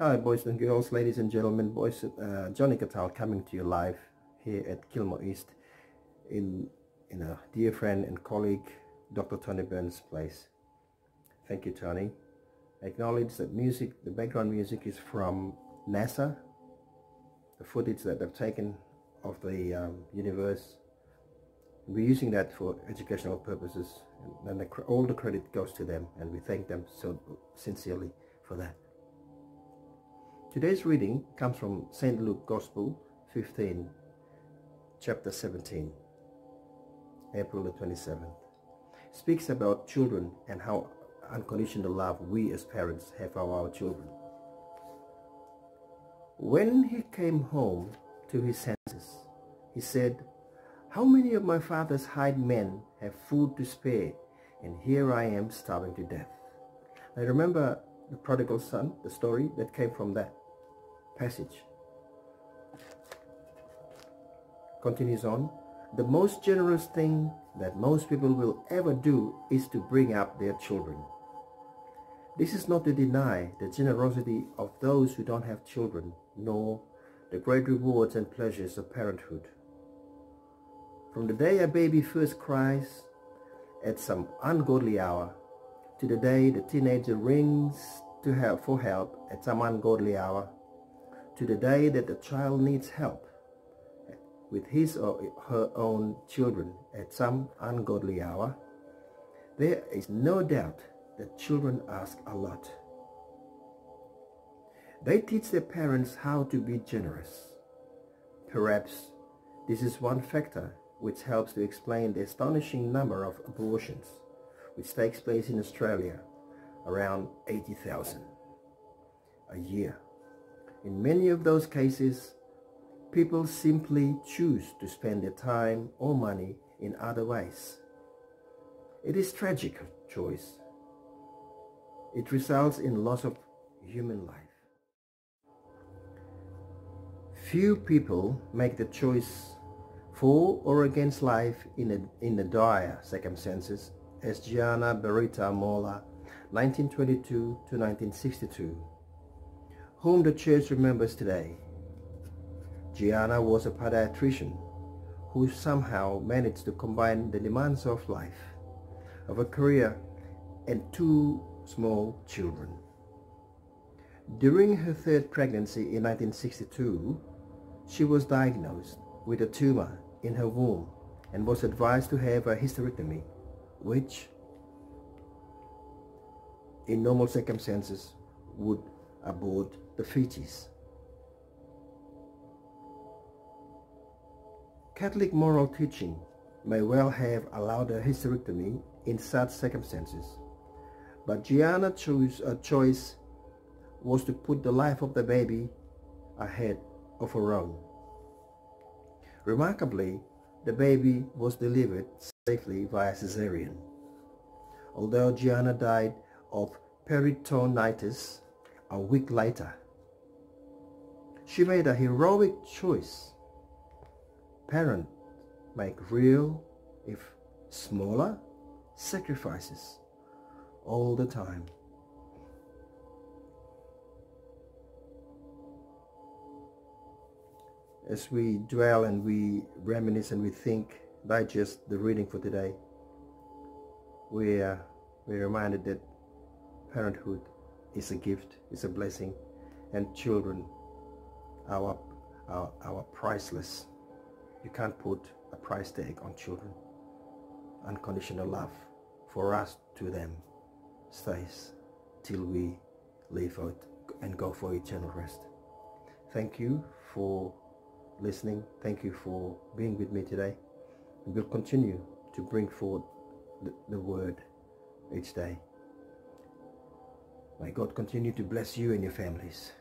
Hi boys and girls, ladies and gentlemen, boys, uh, Johnny Katal coming to you live here at Kilmore East in, in a dear friend and colleague, Dr. Tony Burns' place. Thank you, Tony. I acknowledge that music, the background music is from NASA, the footage that they've taken of the um, universe. We're using that for educational purposes and the, all the credit goes to them and we thank them so sincerely for that. Today's reading comes from St. Luke Gospel 15, chapter 17, April the 27th. Speaks about children and how unconditional love we as parents have for our children. When he came home to his senses, he said, How many of my father's hired men have food to spare, and here I am starving to death? I remember the prodigal son, the story that came from that passage. Continues on, the most generous thing that most people will ever do is to bring up their children. This is not to deny the generosity of those who don't have children, nor the great rewards and pleasures of parenthood. From the day a baby first cries at some ungodly hour to the day the teenager rings to help for help at some ungodly hour to the day that the child needs help with his or her own children at some ungodly hour, there is no doubt that children ask a lot. They teach their parents how to be generous. Perhaps this is one factor which helps to explain the astonishing number of abortions which takes place in Australia, around 80,000 a year. In many of those cases, people simply choose to spend their time or money in other ways. It is tragic choice. It results in loss of human life. Few people make the choice for or against life in, a, in the dire circumstances as Gianna Beretta Molla, 1922 to 1962 whom the church remembers today. Gianna was a pediatrician who somehow managed to combine the demands of life, of a career, and two small children. During her third pregnancy in 1962, she was diagnosed with a tumor in her womb and was advised to have a hysterectomy, which in normal circumstances would abort the fetus. Catholic moral teaching may well have allowed a hysterectomy in such circumstances, but Gianna's choice, uh, choice was to put the life of the baby ahead of her own. Remarkably, the baby was delivered safely via cesarean. Although Gianna died of peritonitis a week later, she made a heroic choice. Parents make real, if smaller, sacrifices all the time. As we dwell and we reminisce and we think, digest the reading for today, we are, we're reminded that parenthood is a gift, it's a blessing, and children our, our, our priceless. You can't put a price tag on children. Unconditional love for us to them stays till we leave out and go for eternal rest. Thank you for listening. Thank you for being with me today. we'll continue to bring forward the, the word each day. May God continue to bless you and your families.